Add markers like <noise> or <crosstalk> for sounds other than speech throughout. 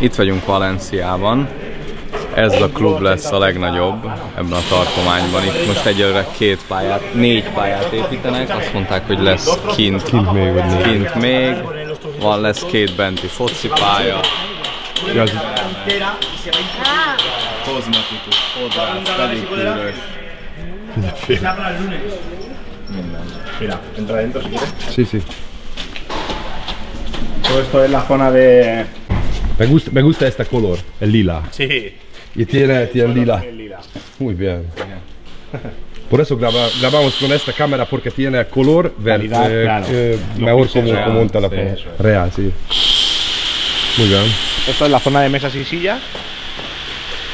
Itt vagyunk Valenciában. Ez a klub lesz a legnagyobb ebben a tartományban. Itt most egyelőre két pályát, négy pályát építenek. Azt mondták, hogy lesz kint, Kint még, vagy kint még. Van, lesz két benti focipálya. Ja, az, Kozmetikus, fodrász, pedikűrös. Mira, entra adentro si quieres. sí, sí. Todo esto es la zona de. Me gusta, me gusta este color, el lila. Sí. Y tiene, tiene lila. El lila. Muy bien. <laughs> Por eso graba- grabamos con esta cámara porque tiene color verde, Calidad, claro. eh, Lo mejor como, real, como un sí, teléfono. es. Real, sí. Muy bien. Esto es la zona de mesas y sillas.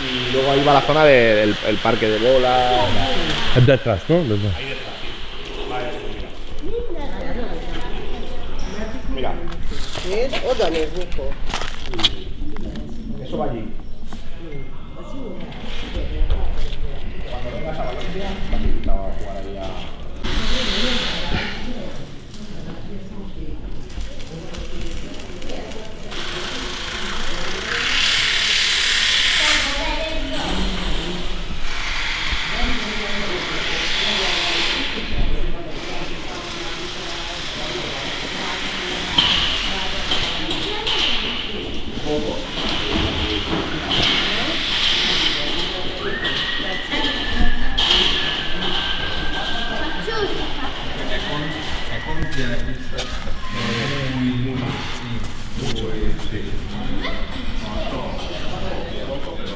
Y luego ahí va la zona del el parque de bolas. Es detrás, ¿no? Detrás. Mira, Nézd, oda néz, Nikó. Eso va allí. Cuando vengas a Valencia, vas a jugar ahí a.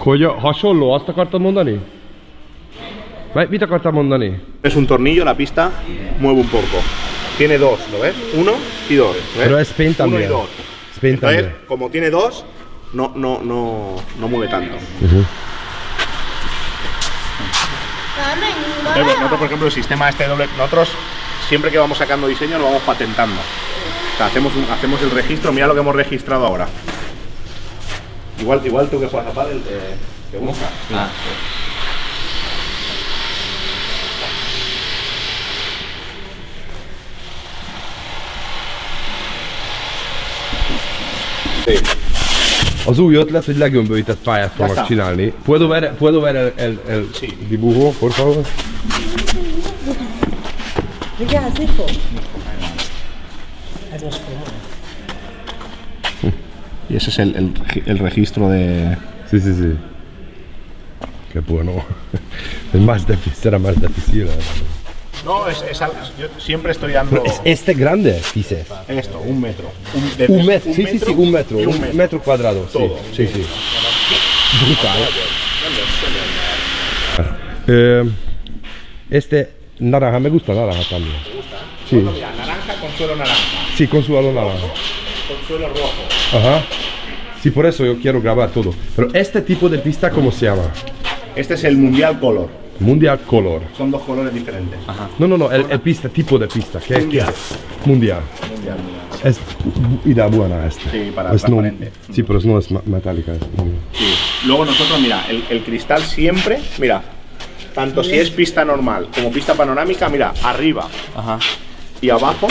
Hogy hasonló, azt akartad mondani? Mit akartál mondani? Es un tornillo, la pista mueve un poco. Tiene dos, ¿lo ves? Uno y dos. ¿ves? Pero es pin Uno y también. dos. Es pin Entonces, también. como tiene dos, no, no, no, no mueve tanto. Ujú. Entonces, nosotros, por ejemplo, el sistema este doble, nosotros siempre que vamos sacando diseño lo vamos patentando. O sea, hacemos, un- hacemos el registro, mira lo que hemos registrado ahora. Igual, igual tú que juegas a pádel te busca. Ah, Az új ötlet, hogy legömbölyített pályát fognak Aztán. csinálni. Puedo ver, puedo ver el, el, el dibujo, por favor? Vigyázz, Nikó. Y ese es el, el regi- el registro de. Sí, sí, sí. Qué bueno. <laughs> Es más difícil, será más difícil. eh. No, es, es algo- yo siempre estoy dando Es este grande, dices. esto, un metro. Un, de- Un metro, sí, sí, sí, un metro, un metro, cuadrado. Sí, Todo, sí, sí. Brutal. Eh, este naranja, me gusta naranja también. Sí, Mira, naranja con suelo naranja, sí, con su halo naranja. con suelo rojo. Ajá. Sí, por eso yo quiero grabar todo. Pero este tipo de pista, ¿cómo se llama? Este es el Mundial Color. Mundial Color. Son dos colores diferentes. No, no, no, el, el pista, tipo de pista. ¿qué- Mundial. qué? Mundial. Mundial. Es idea buena esta. Sí, para Es no- sí, pero no es metálica. es- Sí. Luego nosotros, mira, el, el cristal siempre, mira, tanto si es pista normal como pista panorámica, mira, arriba Ajá. y abajo,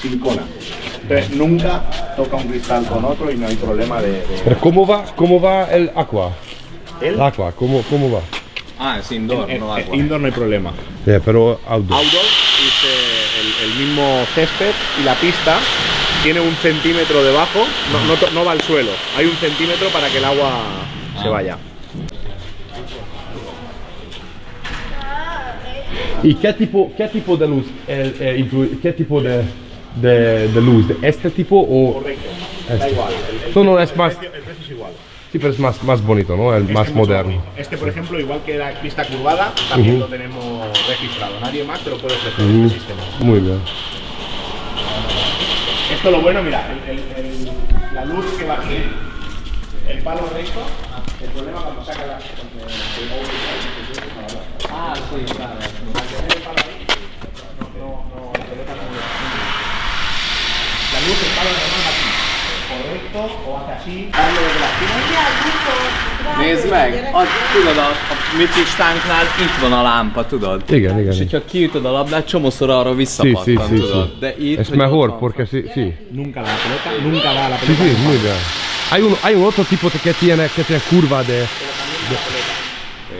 silicona. Entonces nunca toca un cristal con otro y no hay problema de... de- Pero ¿cómo va, cómo va el aqua? ¿El? El aqua, ¿cómo, cómo va? Ah, es indoor, En- no en agua. indoor no hay problema. Eh, pero outdoor. Outdoor es eh, el, el mismo césped y la pista tiene un centímetro debajo, no, no, va al suelo, hay un centímetro para que el agua se vaya. ¿Y qué tipo, qué tipo de luz? el- eh, incluye- ¿Qué tipo de, de, de luz? ¿De este tipo o...? Correcto. Este. Da igual, el, el No, no, es más... el precio es igual. Sí, pero es más, más bonito, ¿no? El Este más moderno. bonito. Este, por ejemplo, igual que la pista curvada, también lo tenemos registrado. Nadie más te lo puede ofrecer Mm, este sistema. Muy bien. Esto lo bueno, mira, la luz que va aquí, el palo recto, el problema cuando saca la... Ah, sí, claro. La luz, el palo normal va aquí. O recto, o hacia así, darle desde la esquina. Nézd meg, a, tudod, a, a micistánknál itt van a lámpa, tudod? Igen, igen. És hogyha kiütöd a labdát, csomószor arra Sí, visszapattan, sí, sí, tudod? sí. De itt, Es mejor porque sí, sí. Nunca la pelota, nunca da la Sí, pelota. sí, muy bien. Hay un, hay un otro tipo que tiene, que tiene curva de...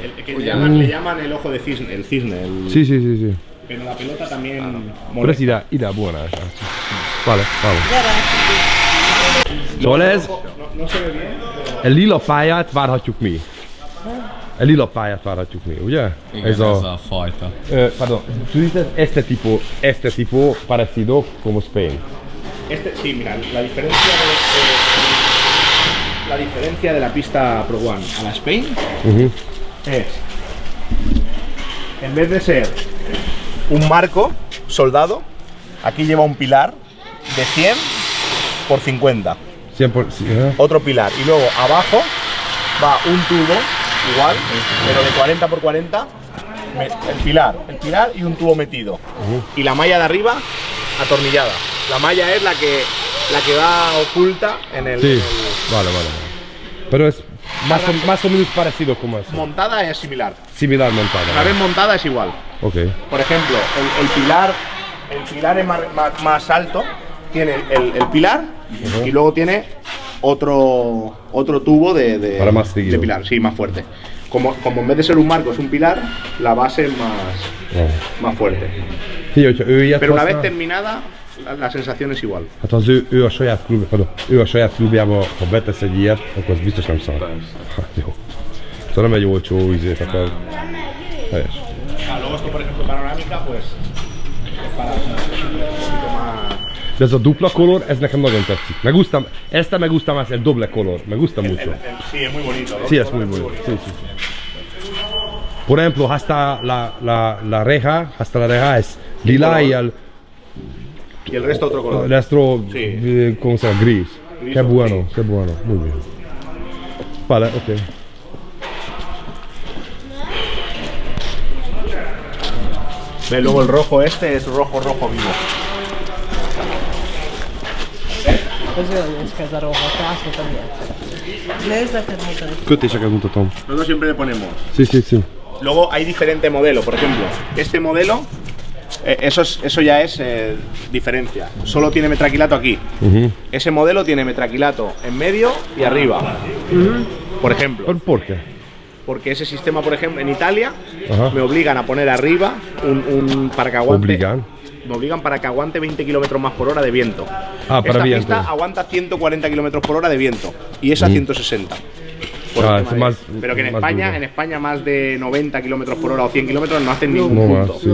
El, que le llaman, le llaman el ojo de cisne, el cisne. el- Sí, sí, sí, sí. Pero la pelota también Pero es molesta. idea, idea buena esa. Vale, vamos. Ez, bien, pero a lila pályát várhatjuk mi. A lila pályát várhatjuk mi, ugye? Igen, ez a, fajta. Eh, perdón, tú dices este tipo, este tipo parecido como Spain. este, sí, mira, la diferencia de, de- la diferencia de la pista Pro One a la Spain Ujú. es, en vez de ser un marco soldado, aquí lleva un pilar de 100 por 50. 100%, sí, ¿eh? otro pilar y luego abajo va un tubo igual, pero de 40 por 40, me- el pilar, el pilar y un tubo metido. Y la malla de arriba atornillada. La malla es la que la que va oculta en el, Sí, en el- vale, vale. vale. Pero es más o, más o menos parecido como eso. montada es similar. Similar montada. Una vez montada es igual. Ok. Por ejemplo, el, el pilar el pilar es más, más- más alto, tiene el, el pilar y luego tiene otro otro tubo de, de, Para más de pilar, sí, más fuerte. Como, como en vez de ser un marco es un pilar, la base es más, Wow. más fuerte. Pero una vez terminada, la, la sensación es igual. hát az ő, ő, a saját klub, pardon, ő a saját klubjába, ha betesz egy ilyet, akkor az biztos nem szar. Hát jó. Szóval nem egy olcsó izét akar. Helyes. Ah, luego esto, por ejemplo, panorámica, pues es para un poquito más. De ez a dupla color, ez nekem nagyon tetszik. Me gustam, esta me gusta más el doble color. Me gusta mucho. El- el- sí, es muy bonito. Sí, es muy. Sí, sí. Por ejemplo, hasta la, la, la reja, hasta la reja es lila y el Y el resto otro color. resto, Sí. eh, ¿cómo se llama? Gris. Gris, Qué bueno, qué bueno. Muy bien. Vale, ok. Ve, luego el rojo este es rojo, rojo vivo. Az olyan néz ki ez a rohadt, látod, miért? Nézd, neked mutatni. Kötéseket mutatom. Nosotros siempre le ponemos. Sí, sí, sí. Luego hay diferente modelo, por ejemplo, este modelo, eh, eso, es- eso ya es eh, diferencia. Solo tiene metraquilato aquí. Ese modelo tiene metraquilato en medio y arriba. Por ejemplo, ¿Por, por qué? porque ese sistema, por ejemplo, en Italia Ajá. me obligan a poner arriba un, un para que aguante. Obligan. Me obligan para que aguante 20 kilómetros más por hora de viento. Ah, para Esta viento. pista aguanta 140 kilómetros por hora de viento y esa 160. Por el Ah, es más- pero que en España, duro. en España más de 90 kilómetros por hora o 100 kilómetros no hacen ningún No punto. sí.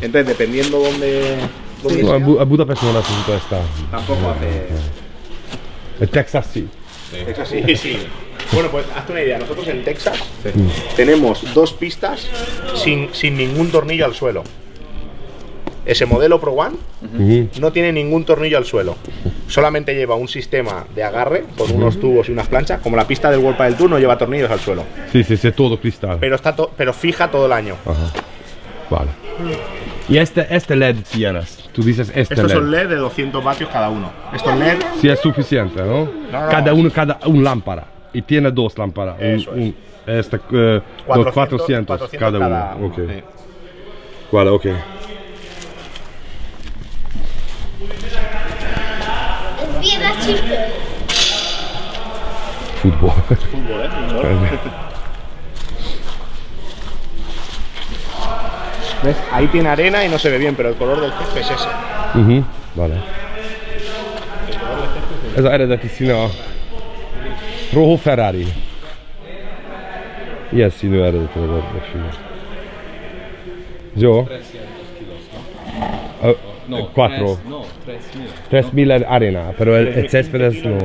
Entonces, dependiendo dónde, dónde sea, a Budapest no necesito esta. tampoco hace. El Texas sí. Es así, sí. Bueno, pues hazte una idea. Nosotros en Texas tenemos dos pistas sin, sin ningún tornillo al suelo. Ese modelo Pro One no tiene ningún tornillo al suelo. Solamente lleva un sistema de agarre con unos tubos y unas planchas. Como la pista del World del Tour no lleva tornillos al suelo. Sí, sí, sí, todo cristal. Pero está to- pero fija todo el año. Ajá. Vale. Y este, este LED tienes. Tú dices este Estos LED. son LED de 200 vatios cada uno. Estos LED Sí, es suficiente, ¿no? No, no. Cada uno, cada un lámpara. Y tiene dos lámparas. Un- Eso es. un- este, eh, 400, 400, 400 cada, cada uno. uno, Ok. sí. Vale, ok. Fútbol. Fútbol, ¿eh? Fútbol. ¿Ves? Ahí tiene arena y no se ve bien, pero el color del césped es ese. Vale. Ez az eredeti színe a Rojo Ferrari. Ilyen színű eredetileg volt a film. Jó. Uh, No, quattro. tres- no, 3000. 3000 arena, pero el, el césped ez no.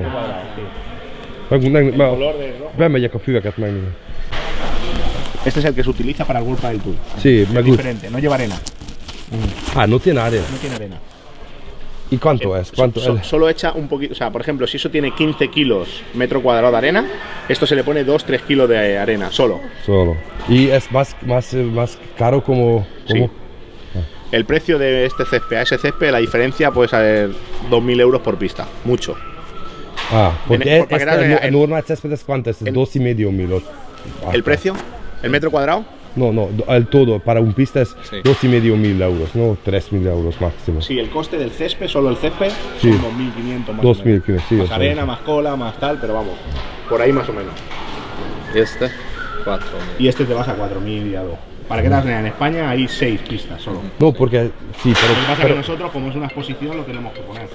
Meg, meg, meg, color de rojo. bemegyek a füveket megnézni. Este es el que se utiliza para el World del Tour. Sí, Es meg úgy. diferente, no lleva arena, Ah, no tiene arena. no tiene arena. ¿Y cuánto es? ¿Cuánto So- es? solo echa un poquito, o sea, por ejemplo, si eso tiene 15 kilos metro cuadrado de arena, esto se le pone 2-3 kilos de arena, solo. Solo. ¿Y es más, más, eh, más caro como, como? El precio de este césped a ese césped, la diferencia puede ser 2.000 euros por pista, mucho. Ah, porque para que este, el, el- normal césped es cuánto es, el- dos y medio mil. o- ¿El precio? ¿El metro cuadrado? no, no, el todo para un pista es Sí. dos y medio mil euros, no tres mil euros máximo. Sí, el coste del césped, solo el césped, Sí. son 2.500 más. 2.500, sí, Más arena, sí. más cola, más tal, pero vamos, por ahí más o menos. ¿Y este? 4. Y este te vas a 4.000 y algo. Para que te en España hay 6 pistas solo. No, porque sí, pero, Lo que pasa es que nosotros, como es una exposición, lo tenemos que poner.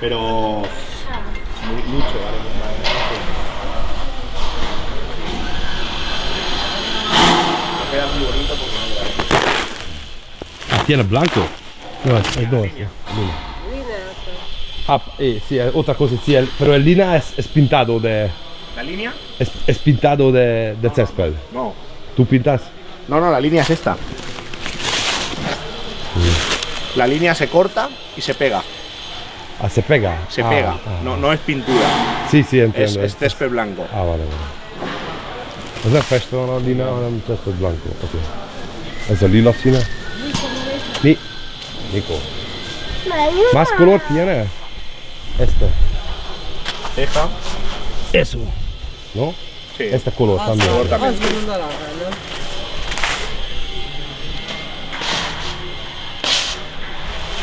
Pero. mu- mucho, vale. Queda muy bonito porque no Ah, tiene blanco. No, es, es- no, es- lina. Ah, eh, sí, otra cosa, sí, el- pero el lina es, es pintado de, ¿La línea? es, es pintado de, de césped. No. ¿Tú pintas? No, no, la línea es esta. La línea se corta y se pega. Ah, se pega. Se Ah, pega. ah. No, no es pintura. Sí, sí, Es, entiendo. es césped blanco. Ah, vale, vale. Ez nem festve van a lina, hanem césped blanco. Oké. Ez a lila színe? Mi? Mikor? Más color tiene? Este. Esta. Eso. ¿No? Sí. Este color también. Color también.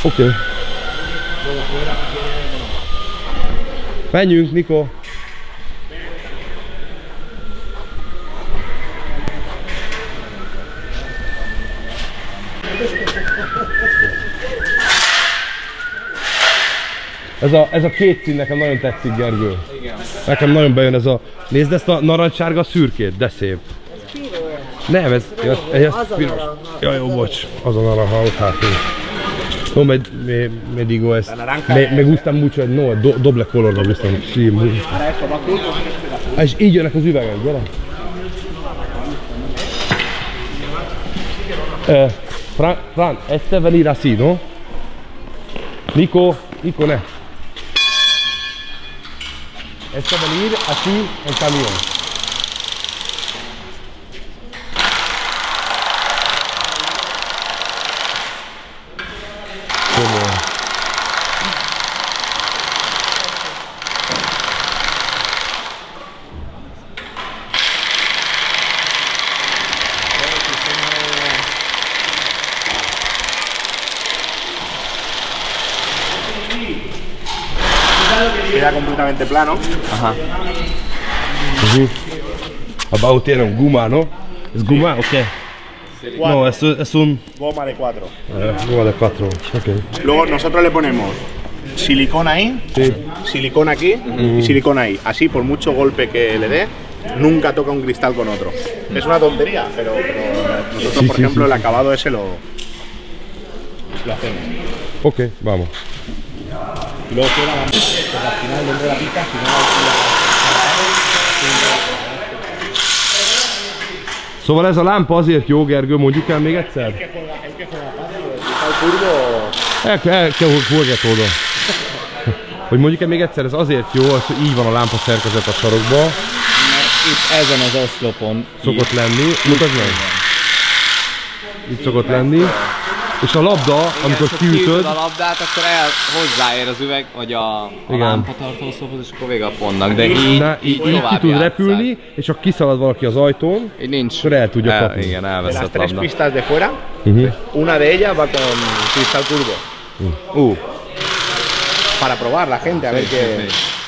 Oké. Menjünk, Niko. Ez a, ez a két szín nekem nagyon tetszik, Gergő. Nekem nagyon bejön ez a... Nézd ezt a narancssárga szürkét, de szép. Nem, ez, ez, ez Az a piros. naranja. Ja, jó, bocs. Az a ott hátul. No, me, me, me digo es. naranja Me, es- me gusta mucho, no, do, doble color me gusta. Sí, muy. És így jönnek az üvegek, gyere. Eh, Fran, Fran, este venir así, no? Nico, Nico, ne. Este venir así en camión. Queda completamente plano. Ajá. Abajo tiene un guma, ¿no? ¿Es guma o qué? No, es, es un... Goma de 4. eh, goma de 4. Ok. Luego nosotros le ponemos silicona ahí, Sí. silicona aquí y silicona ahí. Así, por mucho golpe que le dé, nunca toca un cristal con otro. Es una tontería, pero, pero nosotros, Sí, por sí, ejemplo, el acabado ese lo, lo hacemos. Ok, vamos. Y luego queda la pues al final dentro de la pista, al final Szóval ez a lámpa azért jó, Gergő, mondjuk el még egyszer? el el el El, el kell forgatni oda. Hogy mondjuk el még egyszer, ez azért jó, az, hogy így van a lámpa szerkezet a sarokba, Itt ezen az oszlopon szokott lenni. Mutasd meg! Itt szokott lenni. És a labda, amikor ha kiütöd, a labdát, akkor el hozzáér az üveg, vagy a, a Igen. lámpatartó oszlophoz, és akkor vége a pontnak. De így, na, így, így ki tovább tud repülni, és ha kiszalad valaki az ajtón, Így nincs. Akkor el tudja el, kapni. Igen, elveszett labda. pistas de fuera, uh-huh. una de ellas va con cristal curvo. Uh, Para probar la gente, a ver sí.